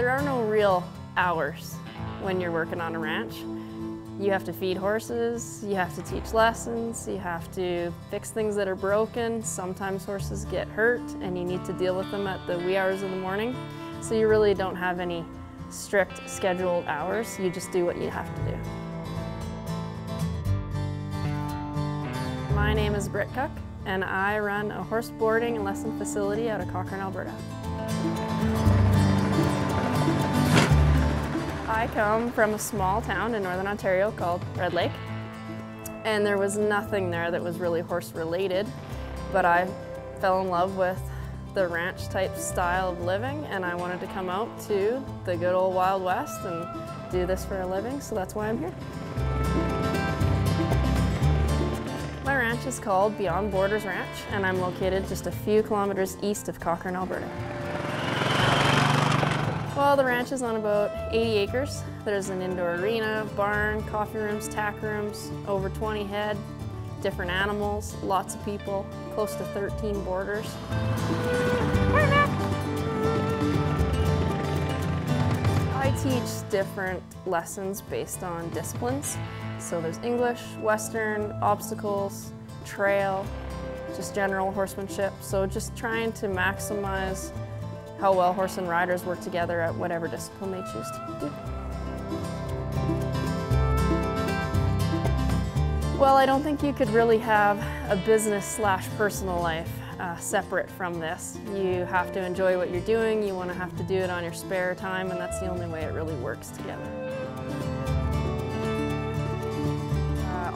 There are no real hours when you're working on a ranch. You have to feed horses, you have to teach lessons, you have to fix things that are broken. Sometimes horses get hurt and you need to deal with them at the wee hours of the morning. So you really don't have any strict scheduled hours. You just do what you have to do. My name is Britt Cooke and I run a horse boarding and lesson facility out of Cochrane, Alberta. I come from a small town in northern Ontario called Red Lake and there was nothing there that was really horse related but I fell in love with the ranch type style of living and I wanted to come out to the good old Wild West and do this for a living so that's why I'm here. My ranch is called Beyond Borders Ranch and I'm located just a few kilometers east of Cochrane, Alberta. Well, the ranch is on about 80 acres. There's an indoor arena, barn, coffee rooms, tack rooms, over 20 head, different animals, lots of people, close to 13 boarders. I teach different lessons based on disciplines. So there's English, Western, obstacles, trail, just general horsemanship. So just trying to maximize how well horse and riders work together at whatever discipline they choose to do. Well, I don't think you could really have a business slash personal life uh, separate from this. You have to enjoy what you're doing, you want to have to do it on your spare time, and that's the only way it really works together.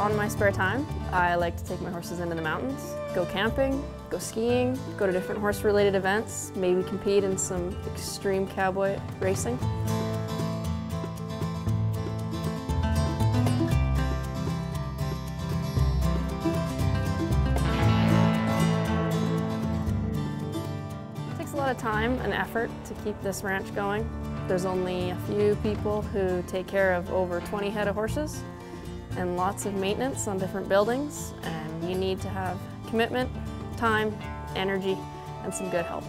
On my spare time, I like to take my horses into the mountains, go camping, go skiing, go to different horse-related events, maybe compete in some extreme cowboy racing. It takes a lot of time and effort to keep this ranch going. There's only a few people who take care of over 20 head of horses and lots of maintenance on different buildings and you need to have commitment, time, energy, and some good help.